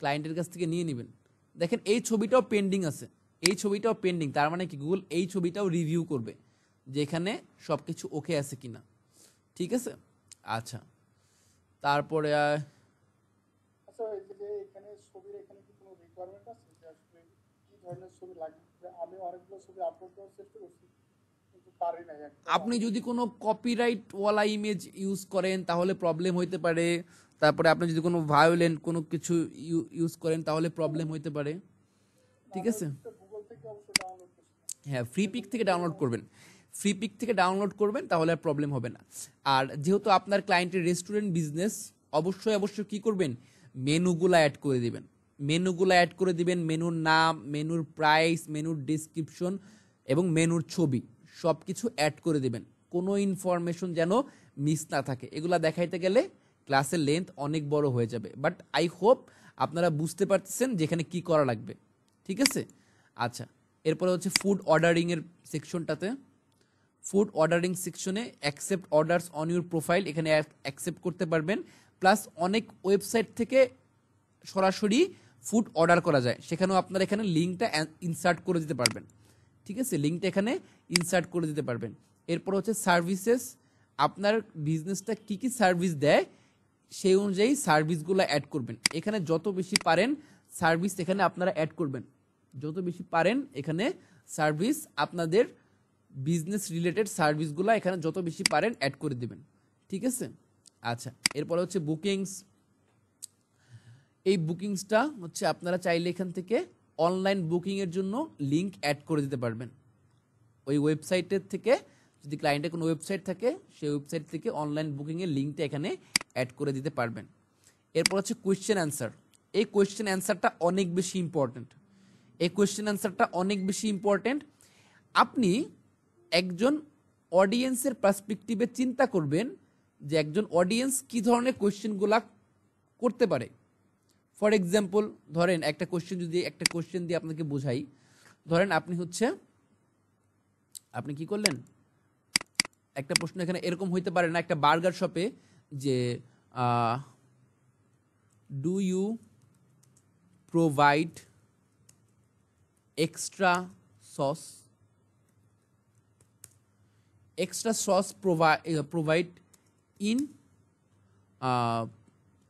ক্লায়েন্টের কাছ থেকে নিয়ে নেবেন। দেখেন, এই ছবিটাও পেন্ডিং আছে। এই ছবিটাও পেন্ডিং তার মানে কি? গুগল এই ছবিটাও রিভিউ করবে যে এখানে সব কিছু ওকে আছে কিনা। ঠিক আছে? আচ্ছা। তারপরে আচ্ছা আপনি যদি কোনো কপিরাইট ওয়ালা ইমেজ ইউজ করেন তাহলে প্রবলেম হইতে পারে। তারপরে আপনি যদি কোনো ভায়োলেন্ট কোনো কিছু ইউজ করেন তাহলে প্রবলেম হইতে পারে। ঠিক আছে? হ্যাঁ ফ্রি পিক থেকে ডাউনলোড করবেন। ফ্রি পিক থেকে ডাউনলোড করবেন, তাহলে আর প্রবলেম হবে না। আর যেহেতু আপনার ক্লায়েন্টের রেস্টুরেন্ট বিজনেস অবশ্যই অবশ্যই কি করবেন? মেনুগুলো অ্যাড করে দিবেন। মেনুগুলো অ্যাড করে দিবেন মেনুর নাম মেনুর প্রাইস মেনুর ডিসক্রিপশন এবং মেনুর ছবি সব কিছু অ্যাড করে দিবেন। কোনো ইনফরমেশন যেন মিস না থাকে। এগুলা দেখাইতে গেলে ক্লাসের লেন্থ অনেক বড় হয়ে যাবে। বাট আই হোপ আপনারা বুঝতে পারতেছেন যেখানে কি করা লাগবে। ঠিক আছে? আচ্ছা এরপরে হচ্ছে ফুড অর্ডারিংয়ের সেকশনটাতে ফুড অর্ডারিং সেকশনে accept orders on your profile, এখানে অ্যাকসেপ্ট করতে পারবেন। প্লাস অনেক ওয়েবসাইট থেকে সরাসরি ফুড অর্ডার করা যায়। সেখানেও আপনারা এখানে লিঙ্কটা ইনসার্ট করে দিতে পারবেন। ঠিক আছে? লিঙ্কটা এখানে ইনসার্ট করে দিতে পারবেন। এরপর হচ্ছে সার্ভিসেস। আপনার বিজনেসটা কি কি সার্ভিস দেয়, সেই অনুযায়ী সার্ভিসগুলো অ্যাড করবেন। এখানে যত বেশি পারেন সার্ভিস এখানে আপনারা অ্যাড করবেন। যত বেশি পারেন এখানে সার্ভিস আপনাদের বিজনেস রিলেটেড সার্ভিসগুলো এখানে যত বেশি পারেন অ্যাড করে দিবেন। ঠিক আছে? আচ্ছা এরপরে হচ্ছে বুকিংস এই বুকিংসটা হচ্ছে আপনারা চাইলে এখান থেকে অনলাইন বুকিংয়ের জন্য লিঙ্ক অ্যাড করে দিতে পারবেন। ওই ওয়েবসাইটের থেকে যদি ক্লায়েন্টের কোনো ওয়েবসাইট থাকে, সেই ওয়েবসাইট থেকে অনলাইন বুকিংয়ের লিঙ্কটা এখানে অ্যাড করে দিতে পারবেন। এরপর হচ্ছে কোয়েশ্চেন অ্যান্সার এই কোয়েশ্চেন অ্যান্সারটা অনেক বেশি ইম্পর্ট্যান্ট এই কোয়েশ্চেন অ্যান্সারটা অনেক বেশি ইম্পর্ট্যান্ট আপনি একজন অডিয়েন্সের পার্সপেক্টিভে চিন্তা করবেন যে একজন অডিয়েন্স কি ধরনের কোয়েশ্চেনগুলা করতে পারে। ফর এক্সাম্পল ধরেন একটা কোশ্চেন যদি একটা কোশ্চেন দিয়ে আপনাকে বোঝাই, ধরেন আপনি হচ্ছে, আপনি কি করলেন? একটা প্রশ্ন এখানে এরকম হইতে পারে না, একটা বার্গার শপে যে do you provide extra sauce extra sauce provi- uh, provide in uh,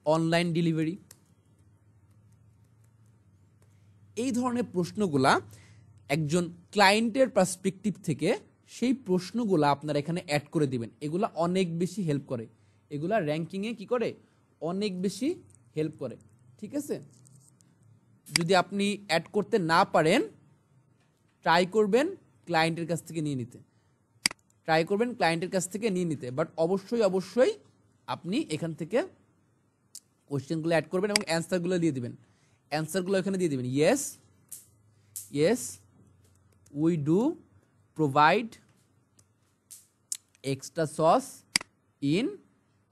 online delivery? এই ধরনের প্রশ্নগুলা একজন ক্লায়েন্টের পার্সপেক্টিভ থেকে সেই প্রশ্নগুলা আপনারা এখানে অ্যাড করে দিবেন। এগুলা অনেক বেশি হেল্প করে। এগুলা র্যাঙ্কিংয়ে কি করে? অনেক বেশি হেল্প করে। ঠিক আছে? যদি আপনি অ্যাড করতে না পারেন ট্রাই করবেন ক্লায়েন্টের কাছ থেকে নিয়ে নিতে। ট্রাই করবেন ক্লায়েন্টের কাছ থেকে নিয়ে নিতে। বাট অবশ্যই অবশ্যই আপনি এখান থেকে কোশ্চেনগুলো অ্যাড করবেন এবং অ্যান্সারগুলো দিয়ে দিবেন। অ্যান্সারগুলো এখানে দিয়ে দিবেন। Yes yes we do provide extra sauce in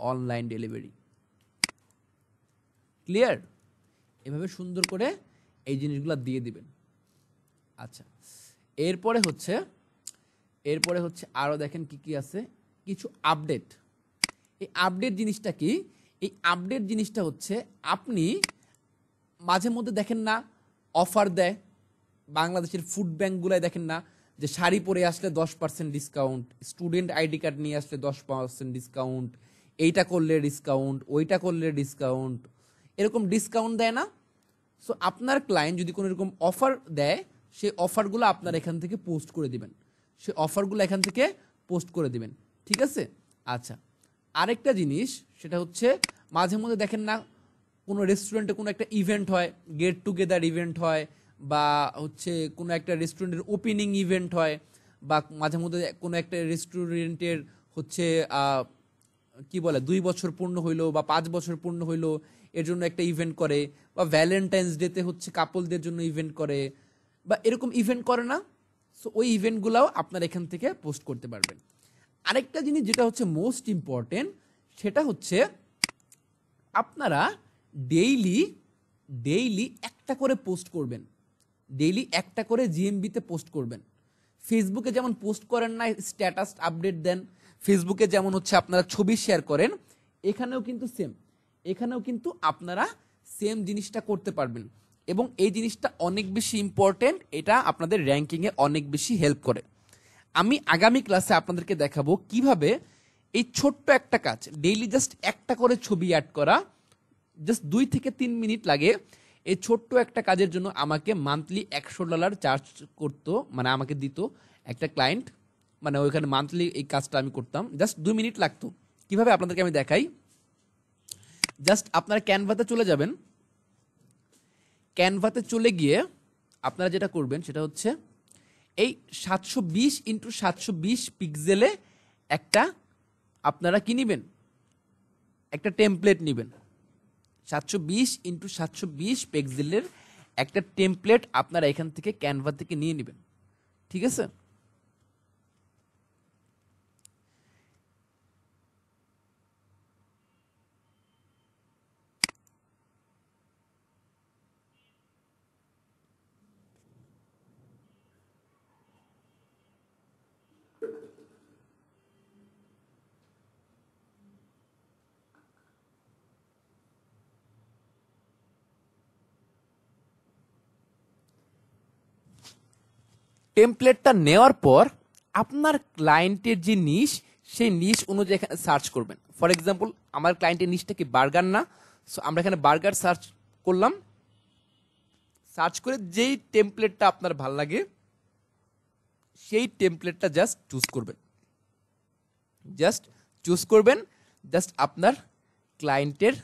online delivery clear এভাবে সুন্দর করে এই জিনিসগুলো দিয়ে দিবেন। আচ্ছা এরপরে হচ্ছে এরপরে হচ্ছে আরও দেখেন কি কি আছে। কিছু আপডেট এই আপডেট জিনিসটা কি? এই আপডেট জিনিসটা হচ্ছে আপনি মাঝে মধ্যে দেখেন না অফার দেয়। বাংলাদেশের ফুড ব্যাঙ্কগুলোয় দেখেন না, যে শাড়ি পরে আসলে দশ percent discount student ID card নিয়ে আসলে দশ পার্সেন্ট ডিসকাউন্ট এইটা করলে ডিসকাউন্ট ওইটা করলে ডিসকাউন্ট এরকম ডিসকাউন্ট দেয় না। সো আপনার ক্লায়েন্ট যদি কোনো এরকম অফার দেয়, সেই অফারগুলো আপনার এখান থেকে পোস্ট করে দিবেন। সেই অফারগুলো এখান থেকে পোস্ট করে দিবেন। ঠিক আছে? আচ্ছা আরেকটা জিনিস, সেটা হচ্ছে মাঝে মধ্যে দেখেন না, কোনো রেস্টুরেন্টে কোনো একটা ইভেন্ট হয় গেট টুগেদার ইভেন্ট হয়, বা হচ্ছে কোনো একটা রেস্টুরেন্টের ওপেনিং ইভেন্ট হয়, বা মাঝে মধ্যে কোনো একটা রেস্টুরেন্টের হচ্ছে কি বলে, দুই বছর পূর্ণ হইল বা পাঁচ বছর পূর্ণ হইল, এর জন্য একটা ইভেন্ট করে, বা ভ্যালেন্টাইন্স ডেতে হচ্ছে কাপলদের জন্য ইভেন্ট করে, বা এরকম ইভেন্ট করে না? সো ওই ইভেন্টগুলোও আপনার এখান থেকে পোস্ট করতে পারবেন। আরেকটা জিনিস যেটা হচ্ছে মোস্ট ইম্পর্টেন্ট সেটা হচ্ছে আপনারা ডেইলি ডেইলি একটা করে পোস্ট করবেন। ডেইলি একটা করে জিএমবিতে পোস্ট করবেন। ফেসবুকে যেমন পোস্ট করেন না স্ট্যাটাস আপডেট দেন ফেসবুকে যেমন হচ্ছে আপনারা ছবি শেয়ার করেন, এখানেও কিন্তু সেম এখানেও কিন্তু আপনারা সেম জিনিসটা করতে পারবেন। এবং এই জিনিসটা অনেক বেশি ইম্পর্টেন্ট এটা আপনাদের র্যাঙ্কিংয়ে অনেক বেশি হেল্প করে। আমি আগামী ক্লাসে আপনাদেরকে দেখাবো কীভাবে এই ছোট্ট একটা কাজ ডেইলি জাস্ট একটা করে ছবি অ্যাড করা জাস্ট দুই থেকে তিন মিনিট লাগে। এই ছোট্ট একটা কাজের জন্য আমাকে মান্থলি একশো ডলার চার্জ করতো মানে আমাকে দিত একটা ক্লায়েন্ট মানে ওইখানে মান্থলি এই কাজটা আমি করতাম। জাস্ট দুই মিনিট লাগতো। কীভাবে আপনাদেরকে আমি দেখাই? জাস্ট আপনারা ক্যানভাতে চলে যাবেন। ক্যানভাতে চলে গিয়ে আপনারা যেটা করবেন সেটা হচ্ছে এই সাতশো বিশ ইন্টু সাতশো বিশ পিক্সেলে একটা আপনারা কি নেবেন? একটা টেমপ্লেট নেবেন। সাতশো বিশ ইন্টু সাতশো বিশ পিক্সেলের একটা টেমপ্লেট আপনারা এখান থেকে ক্যানভা থেকে নিয়ে নেবেন। ঠিক আছে? টেমপ্লেটটা নেওয়ার পর আপনার ক্লায়েন্টের যে নিশ সেই নিশ অনুযায়ী এখানে সার্চ করবেন। ফর এক্সাম্পল আমার ক্লায়েন্টের নিশটা কি বার্গার না? সো আমরা এখানে বার্গার সার্চ করলাম। সার্চ করে যেই টেমপ্লেটটা আপনার ভালো লাগে, সেই টেমপ্লেটটা জাস্ট চুজ করবেন। জাস্ট চুজ করবেন জাস্ট আপনার ক্লায়েন্টের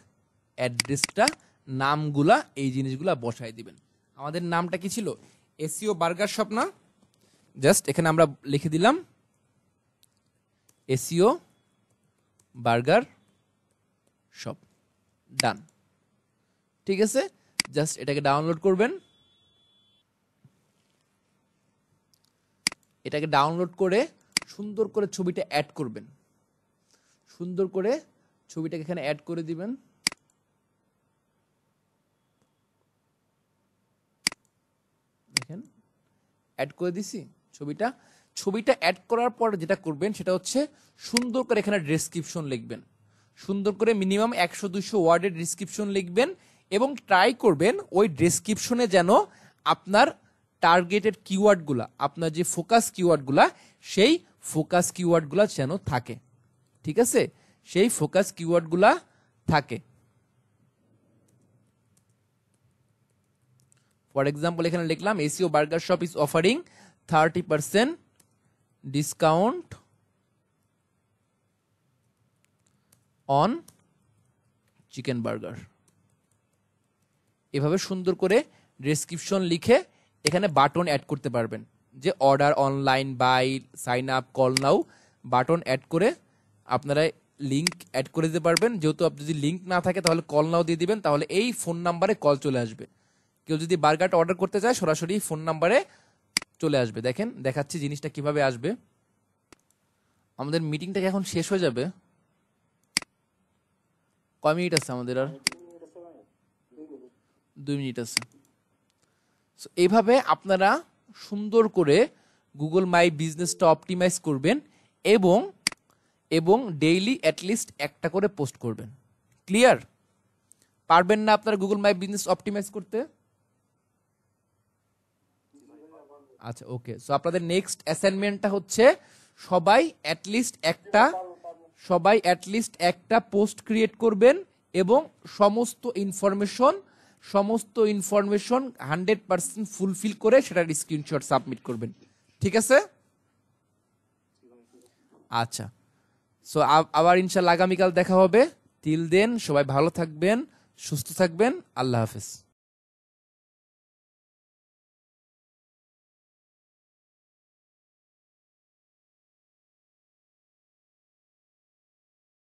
অ্যাড্রেসটা নামগুলা, এই জিনিসগুলা বসায় দিবেন। আমাদের নামটা কি ছিল? এসিও বার্গার শপ না? জাস্ট এখানে আমরা লিখে দিলাম এসিও বার্গার শপ ডান ঠিক আছে? জাস্ট এটাকে ডাউনলোড করবেন। এটাকে ডাউনলোড করে সুন্দর করে ছবিটা অ্যাড করবেন। সুন্দর করে ছবিটাকে এখানে অ্যাড করে দিবেন। দেখেন অ্যাড করে দিছি। ছবিটা। ছবিটা অ্যাড করার পর যেটা করবেন সেটা হচ্ছে সুন্দর করে এখানে ডেসক্রিপশন লিখবেন। সুন্দর করে মিনিমাম একশো দুইশো ওয়ার্ডের ডিসক্রিপশন লিখবেন এবং ট্রাই করবেন ওই ডেসক্রিপশনে যেন আপনার টার্গেটেড কিওয়ার্ডগুলা আপনার যে ফোকাস কিওয়ার্ডগুলা সেই ফোকাস কিওয়ার্ডগুলা যেন থাকে। ঠিক আছে? সেই ফোকাস কিওয়ার্ডগুলা থাকে। ফর এক্সাম্পল এখানে লিখলাম ACO burger shop is offering thirty percent discount on chicken burger এভাবে সুন্দর করে ডেসক্রিপশন লিখে এখানে বাটন অ্যাড করতে পারবেন। যে order online by sign up call now button add করে আপনারা লিংক অ্যাড করে দিতে পারবেন। যেহেতু আপনি যদি লিংক না থাকে, তাহলে কল নাও দিয়ে দিবেন, তাহলে এই ফোন নাম্বারে কল চলে আসবে। কেউ যদি বার্গারটা অর্ডার করতে চায়, সরাসরি ফোন নাম্বারে চলে আসবে। দেখেন দেখাচ্ছি জিনিসটা কীভাবে আসবে। আমাদের মিটিংটা এখন শেষ হয়ে যাবে? কয় মিনিট আছে আমাদের আর? দুই মিনিট আছে। So, এইভাবে আপনারা সুন্দর করে গুগল মাই বিজনেসটা অপটিমাইজ করবেন এবং এবং ডেইলি অ্যাটলিস্ট একটা করে পোস্ট করবেন। ক্লিয়ার পারবেন না আপনারা গুগল মাই বিজনেস অপটিমাইজ করতে? আচ্ছা ওকে সো আপনাদের নেক্সট অ্যাসাইনমেন্টটা হচ্ছে সবাই অ্যাটলিস্ট একটা, সবাই অ্যাটলিস্ট একটা পোস্ট ক্রিয়েট করবেন এবং সমস্ত ইনফরমেশন সমস্ত ইনফরমেশন হান্ড্রেড পার্সেন্ট ফুলফিল করে সেটার স্ক্রিনশট সাবমিট করবেন। ঠিক আছে? আচ্ছা। সো আবার ইনশাল্লাহ আগামীকাল দেখা হবে। তিল দেন সবাই ভালো থাকবেন, সুস্থ থাকবেন। আল্লাহ হাফেজ।